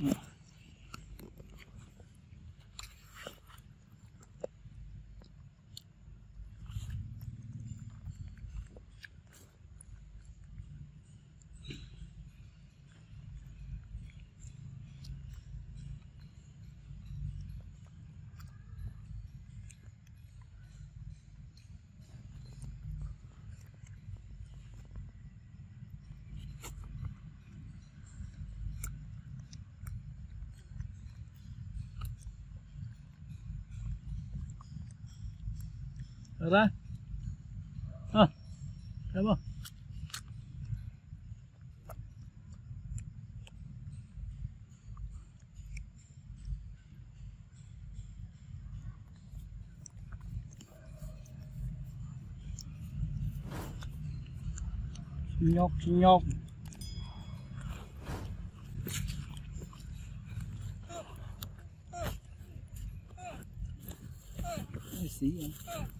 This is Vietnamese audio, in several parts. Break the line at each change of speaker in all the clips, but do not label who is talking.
Yeah. Được ra à thấy không nhóc nhóc see vậy.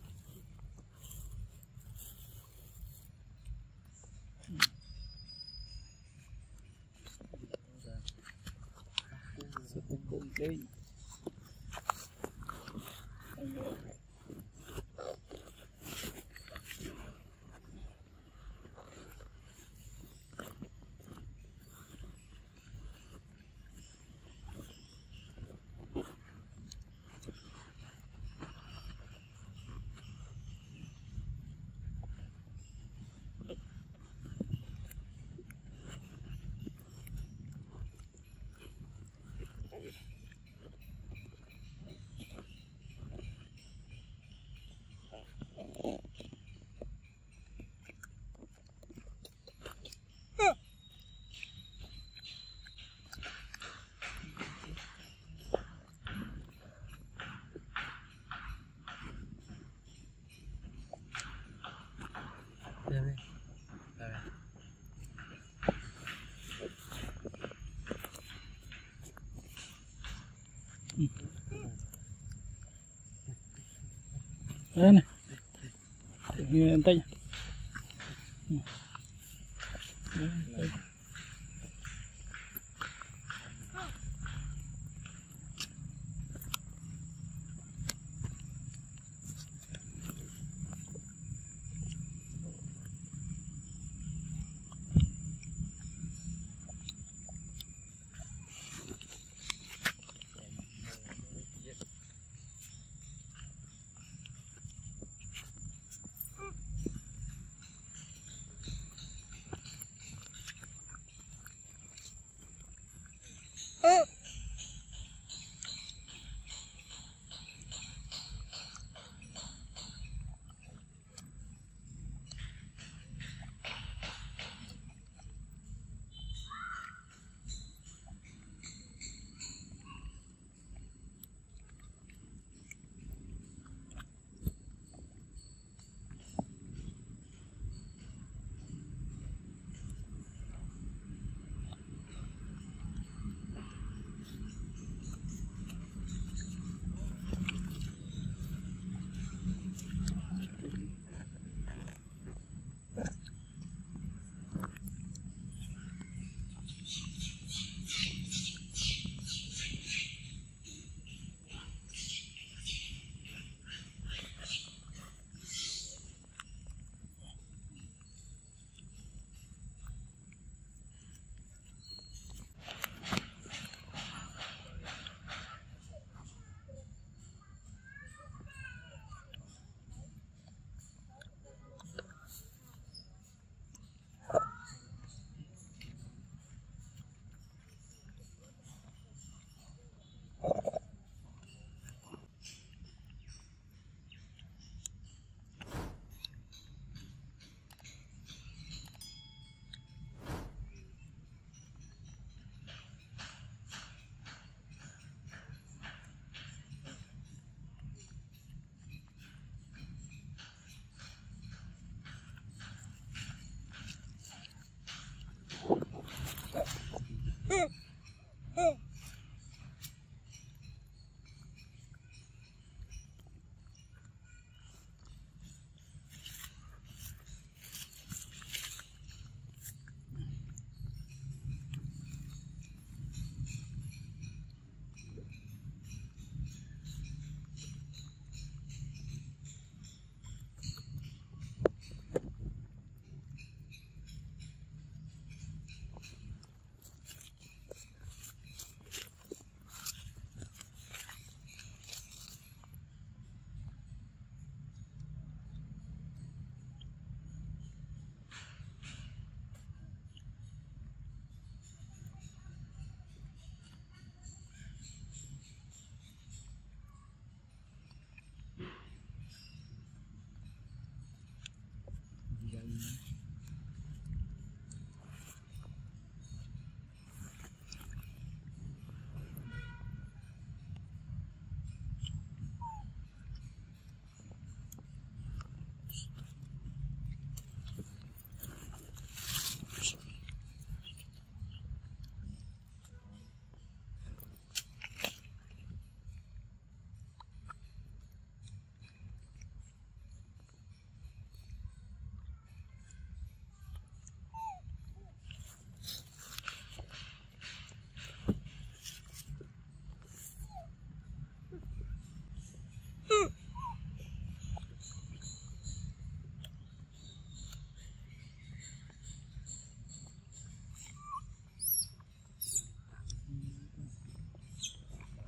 Ei. Đây này. Nghe em tay.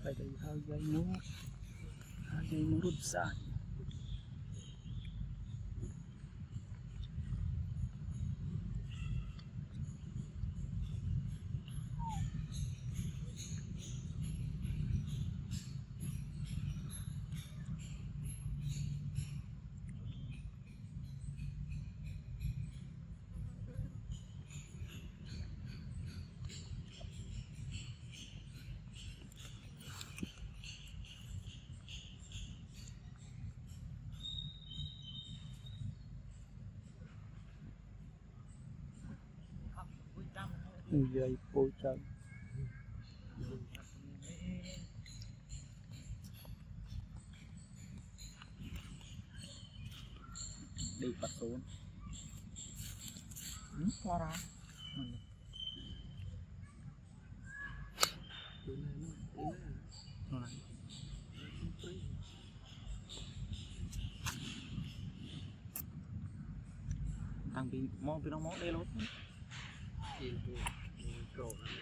Đây hai dây mũ hai dây dây phôi chân đi bắt xuống
qua ra tăng bị mong bị nó mong đây luôn 进步啊够了。